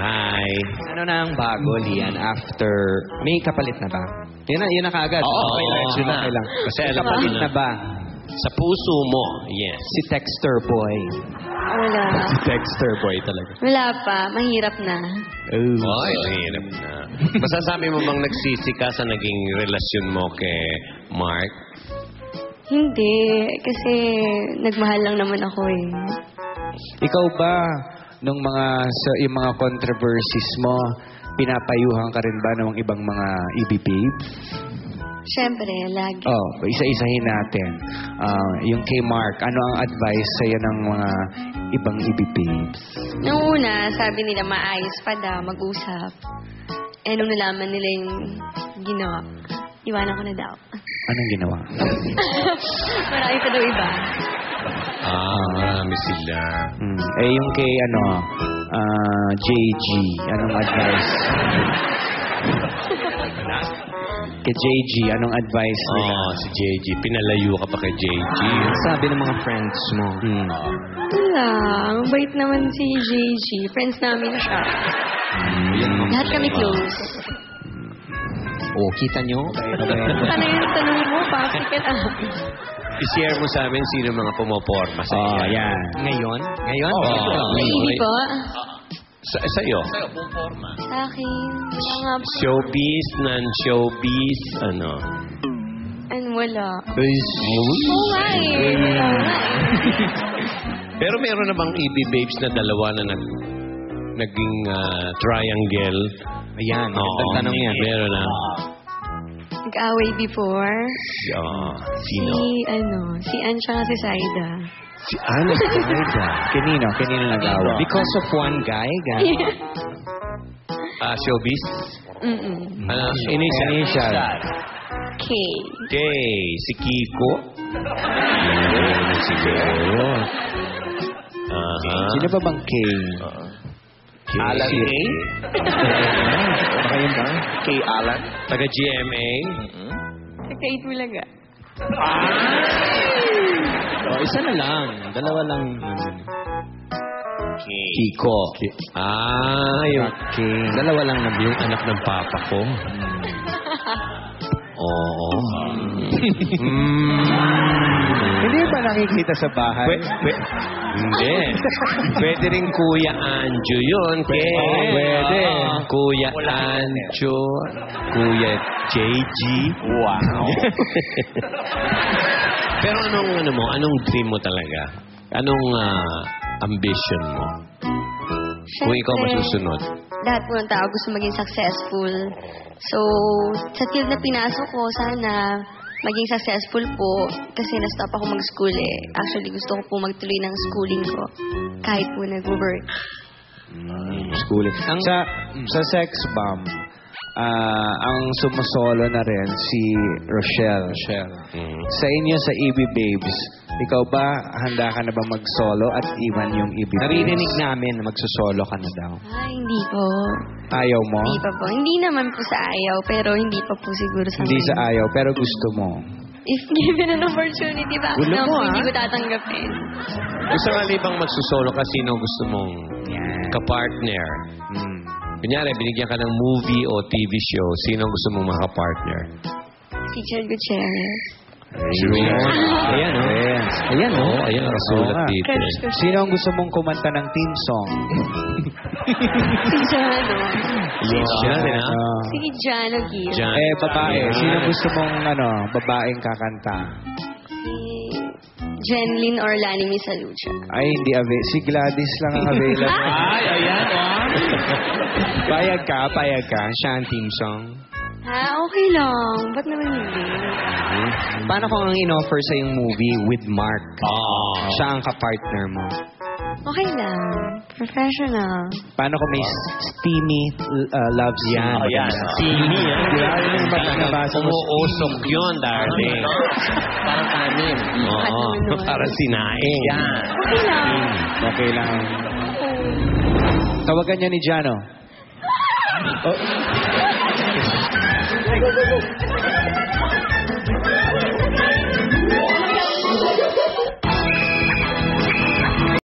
Hi. Ano na ang bago, Lian, after... May kapalit na ba? Yun na, yun na kaagad. Oo, okay lang, yun na. okay lang. Kasi alam mo kapalit na. na ba Sa puso mo, yes. si Texter Boy? Wala. Texter Boy talaga. Wala pa. Mahirap na. Oh. Ay, mahirap na. Masasabi mo bang nagsisi ka sa naging relasyon mo kay Mark? Hindi. Kasi nagmahal lang naman ako eh. Ikaw ba, nung mga, sa, yung mga controversies mo, pinapayuhan ka rin ba ng ibang mga EB babes? Siyempre, lagi. Oh, isa-isahin natin. Ah, yung kay Mark, ano ang advice sa'yo ng mga ibang EB babes? Nung una, sabi nila maayos pa daw, mag-usap. Eh, nung nalaman nila yung ginawa, iwanan ko na daw. Anong ginawa? Marami pa daw iba. Ah, marami sila. Hmm. Eh, yung kay, ano, ah, JG, anong advice? kay JG, anong advice nila? Oh, si JG. Pinalayo ka pa kay JG. Sabi ng mga friends mo. Hmm. Wala. Ang bait naman si JG. Friends namin siya. Lahat kami close. Oh, kita nyo? Ano yung tanong mo? Bakit ka na? I-share mo sa amin sino mga pumoporma sa oh, iyo. yan. Ngayon? Ngayon? Oo. Sa hindi po. Sa, sa'yo? Sa akin. Po. Showbiz, non-showbiz, ano? Ano, wala. Eh. Wala eh. Pero meron na bang EB babes na dalawa na nag, naging ah, triangle? Ayan, Oo. magandang tanong yan. Meron na. Nag-away before. Ah, sino? Si, ano, si Ann siya si Saida. Si Ana Saida. Kanino? Kanino nag-away? Because of one guy? guy? Ah, showbiz? Mm-mm. Ano? Initial. Initial. K. Okay, si Kiko. Siguro. Aha. Sino ba bang K? Alan? Baka yun ba? Kay Alan? Taga GMA? Kakaitulaga. Oh, isa na lang. Dalawa lang. Kiko. Ah, yung dalawa lang na yung anak ng papa ko. Oo. Mm. Hindi ba nakikita sa bahay? Pwe- pwe- hindi. Pwede rin Kuya Anjo yun. Ke. Pwede. Kuya Anjo. Kuya JG. Wow. Pero anong ano mo? Anong dream mo talaga? Anong ah, ambition mo? Kung ikaw Siyempre, masusunod. Lahat po ng tao gusto maging successful. So, sa field na pinasok ko, sana maging successful po. Kasi na-stop ako mag-school eh. Actually, gusto ko po magtuloy ng schooling ko. Kahit po nag-work. Schooling. Sa, sa sex bomb, ah, ang sumusolo na rin si Rochelle. Rochelle. Mm. Sa inyo, sa EB Babes, ikaw ba, handa ka na ba mag-solo at iwan yung EB Babes? Naririnig namin na magsusolo ka na daw. Ay, hindi po. Ayaw mo? Hindi pa po. Hindi naman po sa ayaw, pero hindi pa po siguro sa Hindi sa ngayon. ayaw, pero gusto mo. If given an opportunity, ba? Gulo No, mo, ah. hindi ko tatanggapin. Gusto nga libang magsusolo ka, sino gusto mong kapartner? Hmm. Kunyari, binigyan ka ng movie o TV show, sino gusto mong makapartner? Teacher Gutierrez. Ayun. Ayan, oh. Ayan. Oh. oh, ayan, nakasulat Oo nga. dito. Siya. Sino ang gusto mong kumanta ng team song? Si Jano. Yan, ha? Ah. Si Jano Gil. Jan. eh, babae. Sino gusto mong, ano, babaeng kakanta? Jenlyn Orlani Misalucha. Ay, hindi ave. Si Gladys lang ang available. Ay, ayan, oh. payag ka, payag ka. Siya ang team song. Ha? Okay lang. Ba't naman hindi? Paano kung ang in-offer sa yung movie with Mark? Ah. Siya ang kapartner mo. Okay lang. Professional. Paano kung may s- steamy uh, love scene? Yan. Oh, yan. Sini, ba? Yun yung bata- nabasa mo, Umuusok yun, darling. Parang. Oo, Katulad. parang sinaing. Yan. Okay lang. Okay lang. Oh. Tawagan niya ni Jano. Oh.